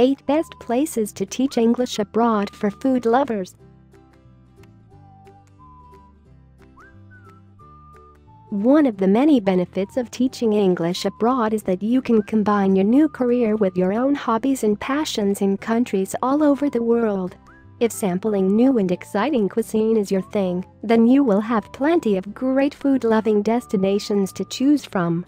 8 Best Places to Teach English Abroad for Food Lovers One of the many benefits of teaching English abroad is that you can combine your new career with your own hobbies and passions in countries all over the world. If sampling new and exciting cuisine is your thing, then you will have plenty of great food-loving destinations to choose from.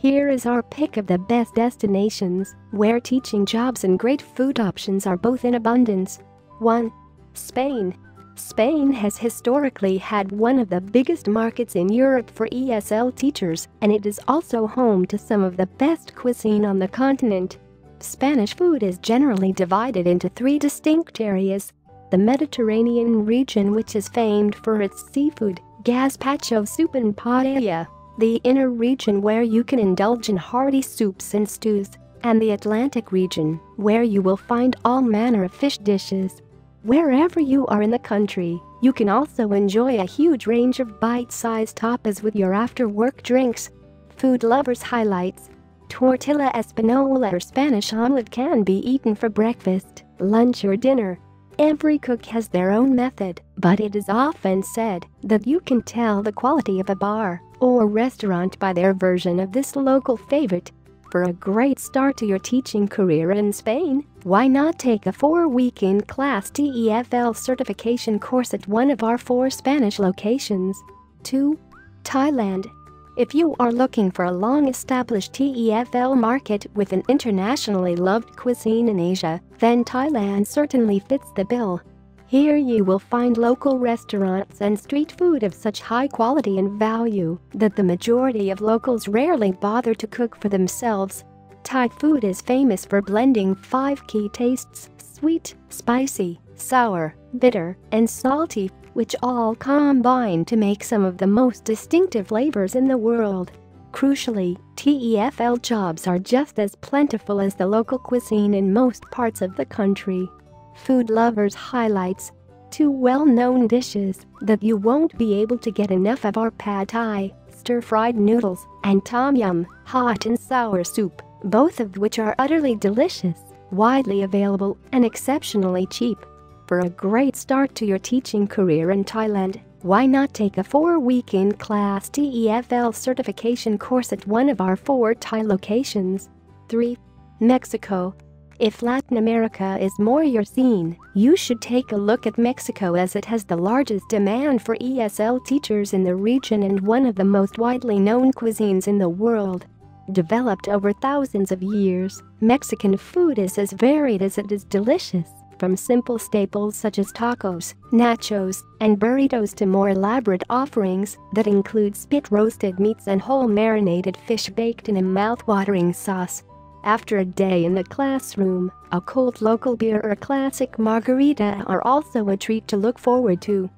Here is our pick of the best destinations, where teaching jobs and great food options are both in abundance. 1. Spain Spain has historically had one of the biggest markets in Europe for ESL teachers, and it is also home to some of the best cuisine on the continent. Spanish food is generally divided into three distinct areas. The Mediterranean region which is famed for its seafood, gazpacho soup and paella. The inner region where you can indulge in hearty soups and stews. And the Atlantic region, where you will find all manner of fish dishes. Wherever you are in the country, you can also enjoy a huge range of bite-sized tapas with your after-work drinks. Food lovers highlights Tortilla española or Spanish omelet can be eaten for breakfast, lunch or dinner. Every cook has their own method, but it is often said that you can tell the quality of a bar or restaurant by their version of this local favorite. For a great start to your teaching career in Spain, why not take a four-week in-class TEFL certification course at one of our four Spanish locations? 2. Thailand if you are looking for a long-established TEFL market with an internationally loved cuisine in Asia, then Thailand certainly fits the bill. Here you will find local restaurants and street food of such high quality and value that the majority of locals rarely bother to cook for themselves. Thai food is famous for blending five key tastes, sweet, spicy, sour, bitter, and salty, which all combine to make some of the most distinctive flavors in the world. Crucially, TEFL jobs are just as plentiful as the local cuisine in most parts of the country. Food Lovers highlights two well-known dishes that you won't be able to get enough of are pad thai, stir-fried noodles, and tom yum, hot and sour soup, both of which are utterly delicious, widely available, and exceptionally cheap. For a great start to your teaching career in Thailand, why not take a four-week in-class TEFL certification course at one of our four Thai locations? 3. Mexico if Latin America is more your scene, you should take a look at Mexico as it has the largest demand for ESL teachers in the region and one of the most widely known cuisines in the world. Developed over thousands of years, Mexican food is as varied as it is delicious, from simple staples such as tacos, nachos, and burritos to more elaborate offerings that include spit-roasted meats and whole marinated fish baked in a mouth-watering sauce. After a day in the classroom, a cold local beer or a classic margarita are also a treat to look forward to.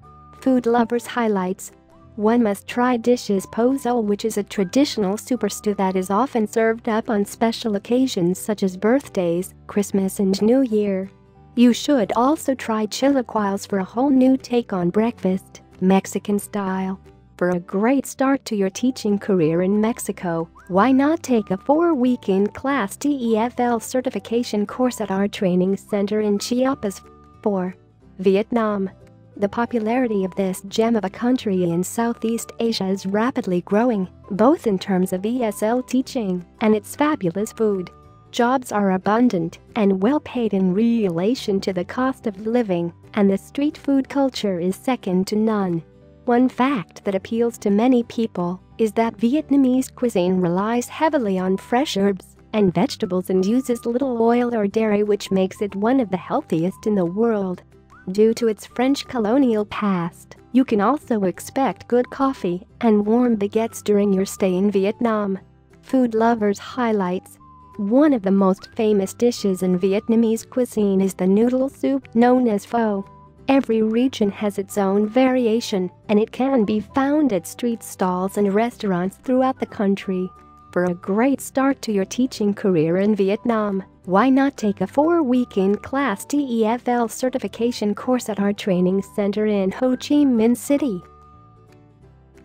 Food lovers highlights one must-try dishes pozole which is a traditional super stew that is often served up on special occasions such as birthdays, Christmas and New Year. You should also try chilaquiles for a whole new take on breakfast, Mexican style. For a great start to your teaching career in Mexico, why not take a four-week in-class TEFL certification course at our training center in Chiapas? 4. Vietnam The popularity of this gem of a country in Southeast Asia is rapidly growing, both in terms of ESL teaching and its fabulous food. Jobs are abundant and well paid in relation to the cost of living, and the street food culture is second to none. One fact that appeals to many people is that Vietnamese cuisine relies heavily on fresh herbs and vegetables and uses little oil or dairy which makes it one of the healthiest in the world. Due to its French colonial past, you can also expect good coffee and warm baguettes during your stay in Vietnam. Food lovers highlights one of the most famous dishes in Vietnamese cuisine is the noodle soup known as pho. Every region has its own variation, and it can be found at street stalls and restaurants throughout the country. For a great start to your teaching career in Vietnam, why not take a four-week in-class TEFL certification course at our training center in Ho Chi Minh City?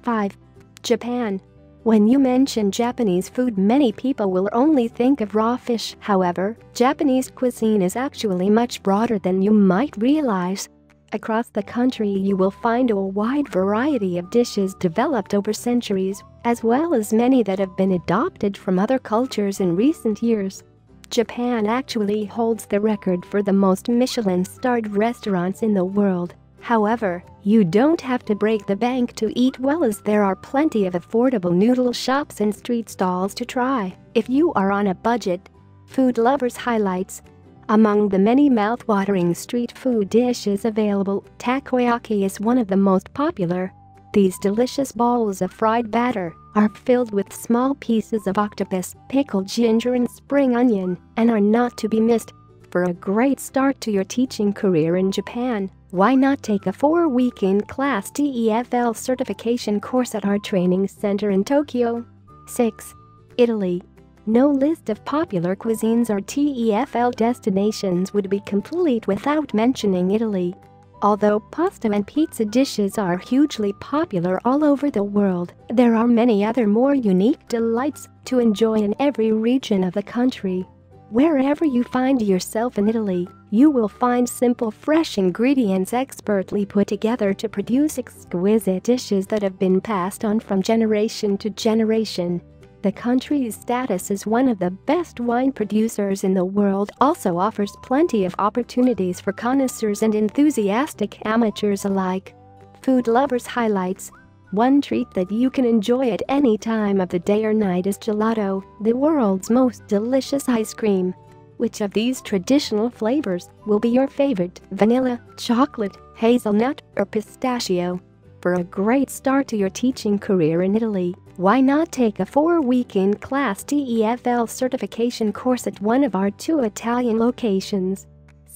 5. Japan When you mention Japanese food many people will only think of raw fish. However, Japanese cuisine is actually much broader than you might realize. Across the country you will find a wide variety of dishes developed over centuries, as well as many that have been adopted from other cultures in recent years. Japan actually holds the record for the most Michelin-starred restaurants in the world. However, you don't have to break the bank to eat well as there are plenty of affordable noodle shops and street stalls to try if you are on a budget. Food Lovers highlights among the many mouth-watering street food dishes available, takoyaki is one of the most popular. These delicious balls of fried batter are filled with small pieces of octopus, pickled ginger and spring onion, and are not to be missed. For a great start to your teaching career in Japan, why not take a four-week in-class TEFL certification course at our training center in Tokyo? 6. Italy no list of popular cuisines or TEFL destinations would be complete without mentioning Italy. Although pasta and pizza dishes are hugely popular all over the world, there are many other more unique delights to enjoy in every region of the country. Wherever you find yourself in Italy, you will find simple fresh ingredients expertly put together to produce exquisite dishes that have been passed on from generation to generation. The country's status as one of the best wine producers in the world also offers plenty of opportunities for connoisseurs and enthusiastic amateurs alike. Food lovers highlights one treat that you can enjoy at any time of the day or night is gelato, the world's most delicious ice cream. Which of these traditional flavors will be your favorite, vanilla, chocolate, hazelnut, or pistachio? For a great start to your teaching career in Italy, why not take a four-week in-class TEFL certification course at one of our two Italian locations?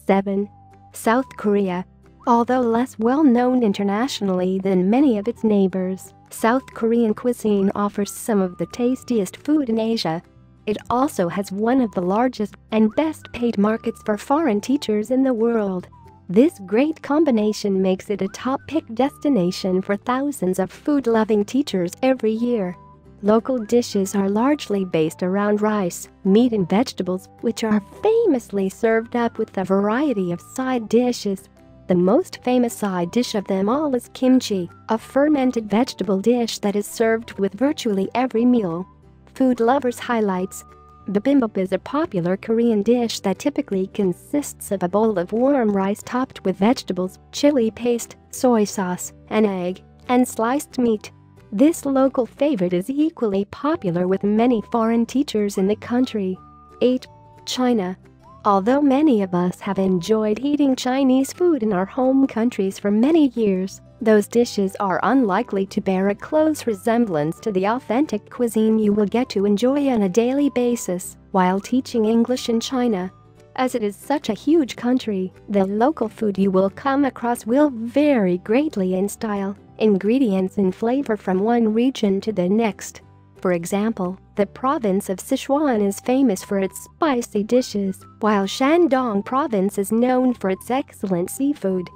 7. South Korea. Although less well-known internationally than many of its neighbors, South Korean cuisine offers some of the tastiest food in Asia. It also has one of the largest and best-paid markets for foreign teachers in the world. This great combination makes it a top-pick destination for thousands of food-loving teachers every year. Local dishes are largely based around rice, meat and vegetables, which are famously served up with a variety of side dishes. The most famous side dish of them all is kimchi, a fermented vegetable dish that is served with virtually every meal. Food Lovers highlights Bibimbap is a popular Korean dish that typically consists of a bowl of warm rice topped with vegetables, chili paste, soy sauce, an egg, and sliced meat. This local favorite is equally popular with many foreign teachers in the country. 8. China. Although many of us have enjoyed eating Chinese food in our home countries for many years, those dishes are unlikely to bear a close resemblance to the authentic cuisine you will get to enjoy on a daily basis while teaching English in China. As it is such a huge country, the local food you will come across will vary greatly in style, ingredients and flavor from one region to the next. For example, the province of Sichuan is famous for its spicy dishes, while Shandong province is known for its excellent seafood.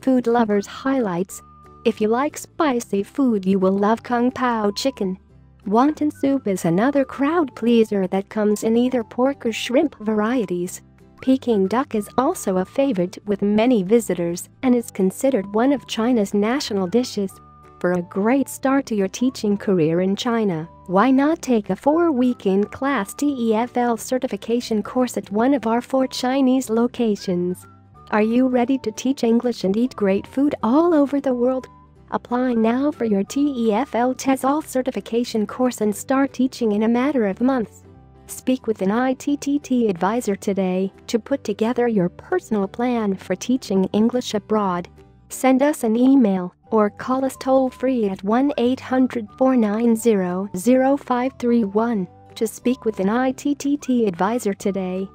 Food lovers highlights If you like spicy food you will love Kung Pao chicken. Wonton soup is another crowd pleaser that comes in either pork or shrimp varieties. Peking duck is also a favorite with many visitors and is considered one of China's national dishes. For a great start to your teaching career in China, why not take a four-week in-class TEFL certification course at one of our four Chinese locations? Are you ready to teach English and eat great food all over the world? Apply now for your TEFL TESOL certification course and start teaching in a matter of months. Speak with an ITTT advisor today to put together your personal plan for teaching English abroad. Send us an email or call us toll free at 1 800 490 0531 to speak with an ITTT advisor today.